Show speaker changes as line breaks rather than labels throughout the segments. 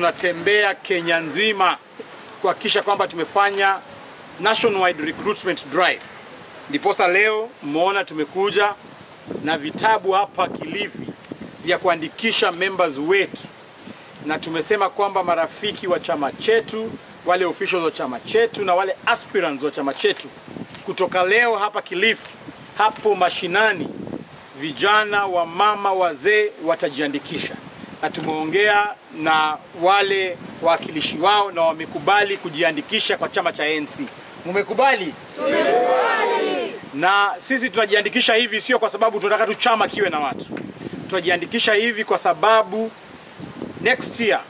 tunatembea Kenya nzima kuhakikisha kwamba tumefanya nationwide recruitment drive. Ndiposa leo mmeona tumekuja na vitabu hapa Kilifi vya kuandikisha members wetu, na tumesema kwamba marafiki wa chama chetu, wale officials wa chama chetu na wale aspirants wa chama chetu kutoka leo hapa Kilifi, hapo mashinani, vijana, wa mama, wazee watajiandikisha, na tumeongea na wale wawakilishi wao na wamekubali kujiandikisha kwa chama cha ANC. Mumekubali? Tumekubali. na sisi tunajiandikisha hivi sio kwa sababu tunataka tu chama kiwe na watu. Tunajiandikisha hivi kwa sababu next year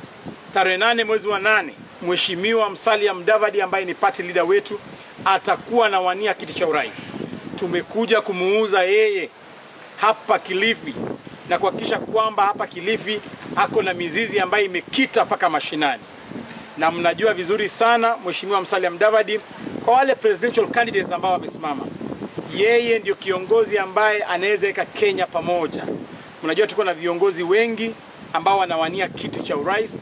tarehe nane mwezi wa nane Mheshimiwa Musalia Mudavadi ambaye ni party leader wetu atakuwa na wania kiti cha urais. Tumekuja kumuuza yeye hapa Kilifi na kuhakikisha kwamba hapa Kilifi ako na mizizi ambayo imekita mpaka mashinani, na mnajua vizuri sana Mheshimiwa Musalia Mudavadi, kwa wale presidential candidates ambao wamesimama yeye ndio kiongozi ambaye anaweza weka Kenya pamoja. Mnajua tuko na viongozi wengi ambao wanawania kiti cha urais,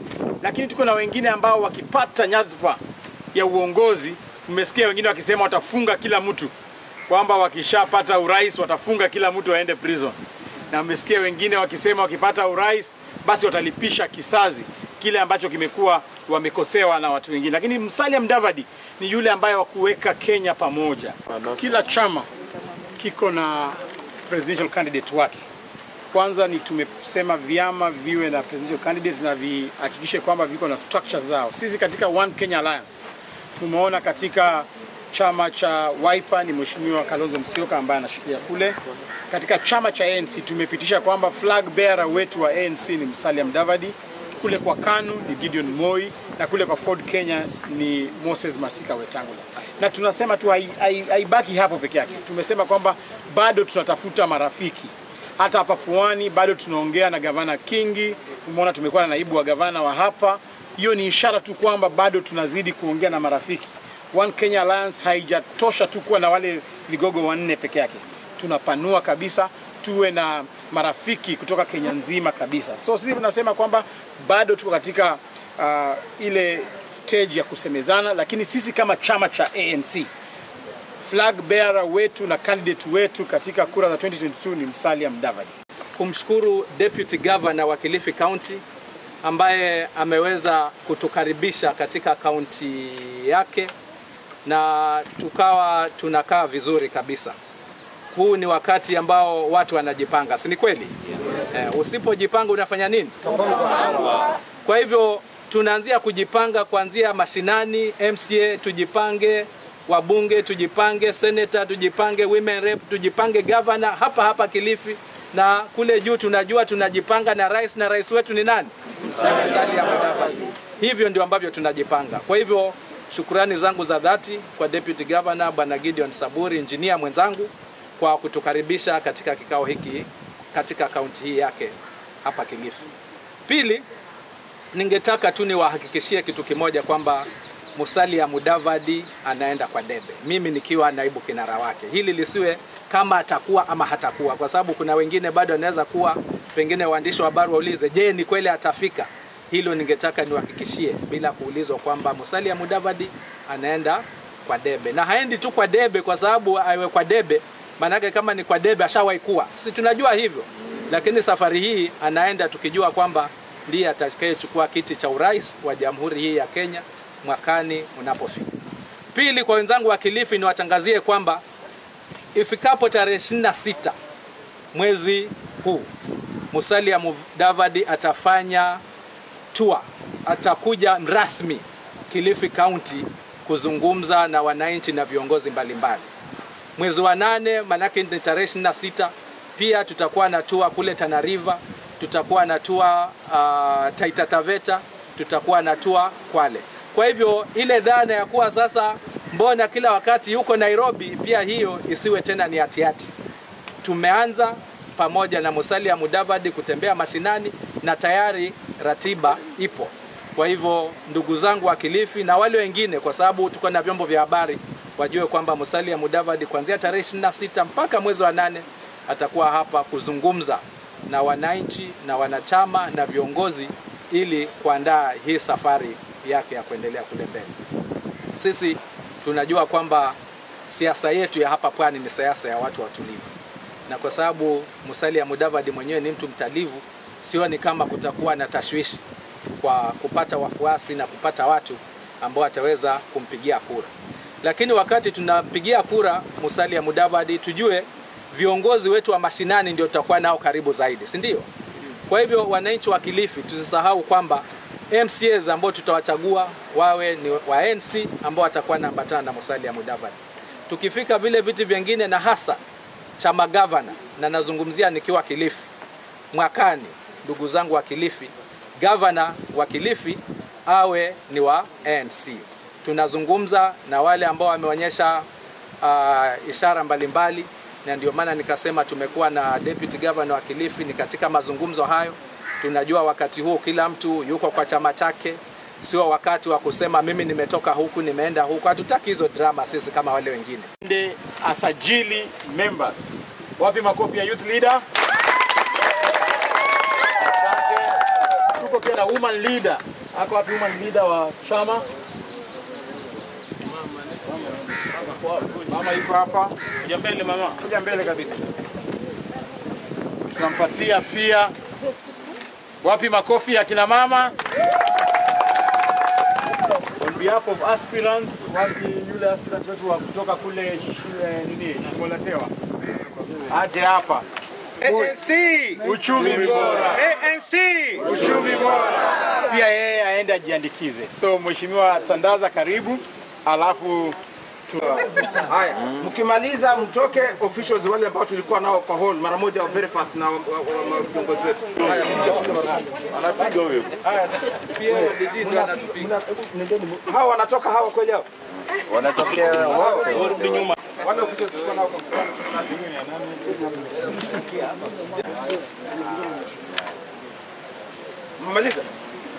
lakini tuko na wengine ambao wakipata nyadhifa ya uongozi, mmesikia wengine wakisema watafunga kila mtu, kwamba wakishapata urais watafunga kila mtu aende prison, na mmesikia wengine wakisema wakipata urais basi watalipisha kisazi kile ambacho kimekuwa wamekosewa na watu wengine, lakini Musalia Mudavadi ni yule ambaye wakuweka Kenya pamoja. Kila chama kiko na presidential candidate wake. Kwanza ni tumesema vyama viwe na presidential candidate na vihakikishe kwamba viko na structure zao. Sisi katika One Kenya Alliance tumeona katika chama cha Wiper ni Mheshimiwa Kalonzo Musyoka ambaye anashikilia kule. Katika chama cha ANC tumepitisha kwamba flag bearer wetu wa ANC ni Musalia Mudavadi kule kwa KANU ni Gideon Moi na kule kwa Ford Kenya ni Moses Masika Wetangula. Na tunasema tu haibaki hapo peke yake, tumesema kwamba bado tunatafuta marafiki hata hapa Pwani, bado tunaongea na gavana Kingi. Tumeona tumekuwa na naibu wa gavana wa hapa. Hiyo ni ishara tu kwamba bado tunazidi kuongea na marafiki. One Kenya Alliance haijatosha tu kuwa na wale vigogo wanne peke yake, tunapanua kabisa tuwe na marafiki kutoka Kenya nzima kabisa. So sisi tunasema kwamba bado tuko katika uh, ile stage ya kusemezana, lakini sisi kama chama cha ANC flag bearer wetu na candidate wetu katika kura za 2022 ni Musalia Mudavadi.
Kumshukuru Deputy Governor wa Kilifi County ambaye ameweza kutukaribisha katika kaunti yake na tukawa tunakaa vizuri kabisa. Huu ni wakati ambao watu wanajipanga, si ni kweli? Eh, usipojipanga unafanya nini? Kwa hivyo tunaanzia kujipanga kuanzia mashinani, MCA tujipange, wabunge tujipange, senator tujipange, women rep tujipange, governor hapa hapa Kilifi na kule juu tunajua tunajipanga na rais, na rais wetu ni nani? Hivyo ndio ambavyo tunajipanga. Kwa hivyo shukurani zangu za dhati kwa Deputy Governor Bwana Gideon Saburi, engineer mwenzangu kwa kutukaribisha katika kikao hiki katika kaunti hii yake hapa Kilifi. Pili, ningetaka tu niwahakikishie kitu kimoja kwamba Musalia Mudavadi anaenda kwa debe, mimi nikiwa naibu kinara wake. Hili lisiwe kama atakuwa ama hatakuwa, kwa sababu kuna wengine bado anaweza kuwa, pengine waandishi wa habari waulize, je, ni kweli atafika? Hilo ningetaka niwahakikishie bila kuulizwa kwamba Musalia Mudavadi anaenda kwa debe, na haendi tu kwa debe kwa sababu awe kwa debe, maanake kama ni kwa debe ashawahi kuwa, si tunajua hivyo, lakini safari hii anaenda tukijua kwamba ndiye atakayechukua kiti cha urais wa jamhuri hii ya Kenya mwakani unapofika. Pili, kwa wenzangu wa Kilifi niwatangazie kwamba ifikapo tarehe 26 mwezi huu Musalia Mudavadi atafanya tour, atakuja rasmi Kilifi County kuzungumza na wananchi na viongozi mbalimbali. Mwezi wa nane, manake ni tarehe 26, pia tutakuwa na tua kule Tana River, tutakuwa na tua uh, Taita Taveta, tutakuwa na tua Kwale. Kwa hivyo ile dhana ya kuwa sasa mbona kila wakati yuko Nairobi, pia hiyo isiwe tena ni hatihati. Tumeanza pamoja na Musalia Mudavadi kutembea mashinani na tayari ratiba ipo. Kwa hivyo ndugu zangu wa Kilifi na wale wengine, kwa sababu tuko na vyombo vya habari, wajue kwamba Musalia Mudavadi kuanzia tarehe 26 mpaka mwezi wa nane atakuwa hapa kuzungumza na wananchi na wanachama na viongozi ili kuandaa hii safari yake ya kuendelea kule mbele. Sisi tunajua kwamba siasa yetu ya hapa pwani ni siasa ya watu watulivu, na kwa sababu Musalia Mudavadi mwenyewe ni mtu mtalivu, sioni kama kutakuwa na tashwishi kwa kupata wafuasi na kupata watu ambao wataweza kumpigia kura. Lakini wakati tunampigia kura Musalia Mudavadi, tujue viongozi wetu wa mashinani ndio tutakuwa nao karibu zaidi, si ndio? Kwa hivyo wananchi wa Kilifi tusisahau kwamba MCAs ambao tutawachagua wawe ni wa ANC ambao watakuwa naambatana na Musalia Mudavadi. Tukifika vile viti vingine na hasa cha magavana, na nazungumzia nikiwa Kilifi mwakani, ndugu zangu wa Kilifi, gavana wa Kilifi awe ni wa ANC. Tunazungumza na wale ambao wameonyesha uh, ishara mbalimbali mbali, na ndio maana nikasema tumekuwa na deputy governor wa Kilifi. Ni katika mazungumzo hayo, tunajua wakati huu kila mtu yuko kwa chama chake, sio wakati wa kusema mimi nimetoka huku nimeenda huku. Hatutaki hizo drama sisi kama wale wengine.
Ende asajili members. Wapi makofi ya youth leader? Tuko pia na woman leader. Ako wapi woman leader wa chama? Mama yuko hapa. Kuja mbele mama. Kuja mbele kabisa. Tunampatia pia wapi makofi ya kina mama? On behalf of aspirants, wapi yule aspirant wetu wa kutoka kule nini Molatewa aje hapa.
ANC!
Uchumi bora,
ANC!
uchumi bora. Pia yeye aende ajiandikize. So mheshimiwa Tandaza, karibu, alafu
Haya, mkimaliza mtoke officials wale ambao tulikuwa nao kwa hall mara moja very fast na wa- wa- wa- viongozi wetu. Haya, anapiga huyo.
Pia DD ndio anatupiga.
Hao wanatoka hao kweli hao?
wanatokea wao. Warudi nyuma.
Wale officials tulikuwa nao kwa. Mmaliza?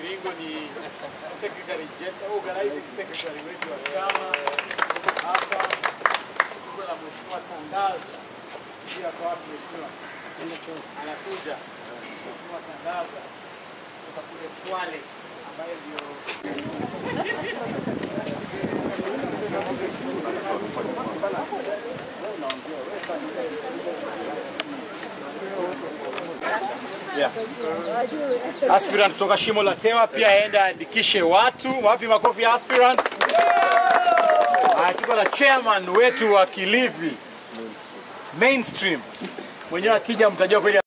Kiringo ni secretary general, organizing secretary wetu wa chama hapa. Tuko na mheshimiwa Tandaza pia kwa wapi mheshimiwa anakuja mheshimiwa Tandaza kutoka kule Kwale ambaye ndio Yeah. Aspirant kutoka Shimo la Tewa pia aenda aandikishe watu. Wapi makofi ya aspirant? Yeah. tuko na chairman wetu wa Kilifi mainstream, mwenyewe akija mtajua kweli